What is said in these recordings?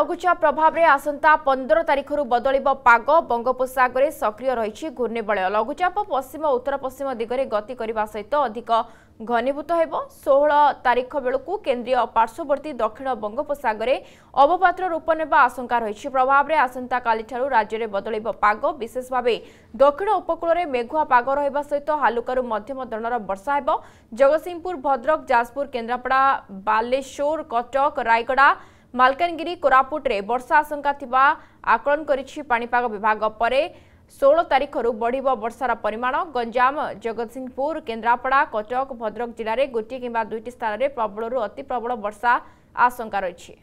লঘুচাপ প্রভাবে আসন্তা পনের তারিখর বদলিব পাগ বঙ্গোপসাগরে সক্রিয় রয়েছে ঘূর্ণিবলয় লঘুচাপ পশ্চিম উত্তর পশ্চিম দিগরে গতি করা সহিত অধিক ঘনীভূত হব ষোহল তারিখ বেড়ক কেন্দ্রীয় পার্শ্ববর্তী দক্ষিণ বঙ্গোপসাগরে অবপাত্র রূপ নেওয়া আশঙ্কা রয়েছে প্রভাবে আসন্তকালিঠার রাজ্যের বদলিব পাগ বিশেষভাবে দক্ষিণ উপকূলের মেঘুয়া পাগ রহবা সহ হালুকার মধ্যম ধরনের বর্ষা হব জগৎসিংহপুর ভদ্রক যাজপুর কেন্দ্রাপড়া বালেশ্বর কটক রায়গড়া ମାଲକାନଗିରି କୋରାପୁଟରେ ବର୍ଷା ଆଶଙ୍କା ଥିବା ଆକଳନ କରିଛି ପାଣିପାଗ ବିଭାଗ ପରେ ଷୋହଳ ତାରିଖରୁ ବଢ଼ିବ ବର୍ଷାର ପରିମାଣ। ଗଞ୍ଜାମ ଜଗତସିଂହପୁର କେନ୍ଦ୍ରାପଡ଼ା କଟକ ଭଦ୍ରକ ଜିଲ୍ଲାରେ ଗୋଟିଏ କିମ୍ବା ଦୁଇଟି ସ୍ଥାନରେ ପ୍ରବଳରୁ ଅତି ପ୍ରବଳ ବର୍ଷା ଆଶଙ୍କା ରହିଛି।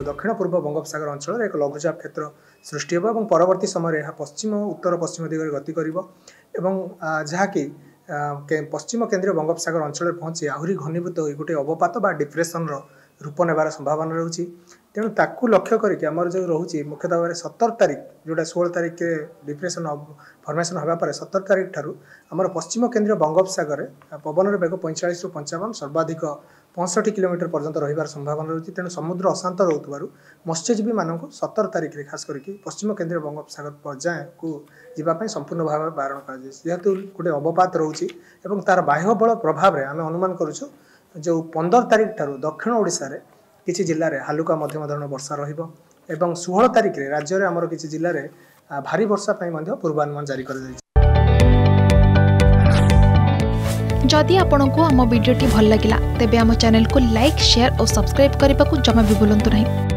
ଦକ୍ଷିଣ ପୂର୍ବ ବଙ୍ଗୋପସାଗର ଅଞ୍ଚଳରେ ଏକ ଲଘୁଚାପ କ୍ଷେତ୍ର ସୃଷ୍ଟି ହେବ ଏବଂ ପରବର୍ତ୍ତୀ ସମୟରେ ଏହା ପଶ୍ଚିମ ଉତ୍ତର ପଶ୍ଚିମ ଦିଗରେ ଗତି କରିବ ଏବଂ ଯାହାକି ପଶ୍ଚିମ କେନ୍ଦ୍ରୀୟ ବଙ୍ଗୋପସାଗର ଅଞ୍ଚଳରେ ପହଞ୍ଚି ଆହୁରି ଘନୀଭୂତ ହୋଇ ଗୋଟେ ଅବପାତ ବା ଡିପ୍ରେସନର ରୂପ ନେବାର ସମ୍ଭାବନା ରହୁଛି। ତେଣୁ ତାକୁ ଲକ୍ଷ୍ୟ କରିକି ଆମର ଯେଉଁ ରହୁଛି ମୁଖ୍ୟତଃ ଭାବରେ ସତର ତାରିଖ ଯେଉଁଟା ଷୋହଳ ତାରିଖରେ ଡିପ୍ରେସନ ଫର୍ମେସନ ହେବା ପରେ ସତର ତାରିଖ ଠାରୁ ଆମର ପଶ୍ଚିମ କେନ୍ଦ୍ରୀୟ ବଙ୍ଗୋପସାଗରରେ ପବନର ବେଗ ପଇଁଚାଳିଶରୁ ପଞ୍ଚାବନ ସର୍ବାଧିକ ପଞ୍ଚଷଠି କିଲୋମିଟର ପର୍ଯ୍ୟନ୍ତ ରହିବାର ସମ୍ଭାବନା ରହିଛି। ତେଣୁ ସମୁଦ୍ର ଅଶାନ୍ତ ରହୁଥିବାରୁ ମତ୍ସ୍ୟଜୀବୀମାନଙ୍କୁ ସତର ତାରିଖରେ ଖାସ କରିକି ପଶ୍ଚିମ କେନ୍ଦ୍ରୀୟ ବଙ୍ଗୋପସାଗର ପର୍ଯ୍ୟାୟକୁ ଯିବା ପାଇଁ ସମ୍ପୂର୍ଣ୍ଣ ଭାବେ ବାରଣ କରାଯାଇଛି। ଯେହେତୁ ଗୋଟେ ଅବପାତ ରହୁଛି ଏବଂ ତାର ବାହ୍ୟବଳ ପ୍ରଭାବରେ ଆମେ ଅନୁମାନ କରୁଛୁ ଯେଉଁ ପନ୍ଦର ତାରିଖ ଠାରୁ ଦକ୍ଷିଣ ଓଡ଼ିଶାରେ କିଛି ଜିଲ୍ଲାରେ ହାଲୁକା ମଧ୍ୟମ ଧରଣର ବର୍ଷା ରହିବ ଏବଂ ଷୋହଳ ତାରିଖରେ ରାଜ୍ୟରେ ଆମର କିଛି ଜିଲ୍ଲାରେ ଭାରୀ ବର୍ଷା ପାଇଁ ମଧ୍ୟ ପୂର୍ବାନୁମାନ ଜାରି କରାଯାଇଛି। ଯଦି ଆପଣଙ୍କୁ ଆମ ଭିଡ଼ିଓଟି ଭଲ ଲାଗିଲା ତେବେ ଆମ ଚ୍ୟାନେଲକୁ ଲାଇକ୍ ସେୟାର ଓ ସବସ୍କ୍ରାଇବ୍ କରିବାକୁ ଜମା ବି ଭୁଲନ୍ତୁ ନାହିଁ।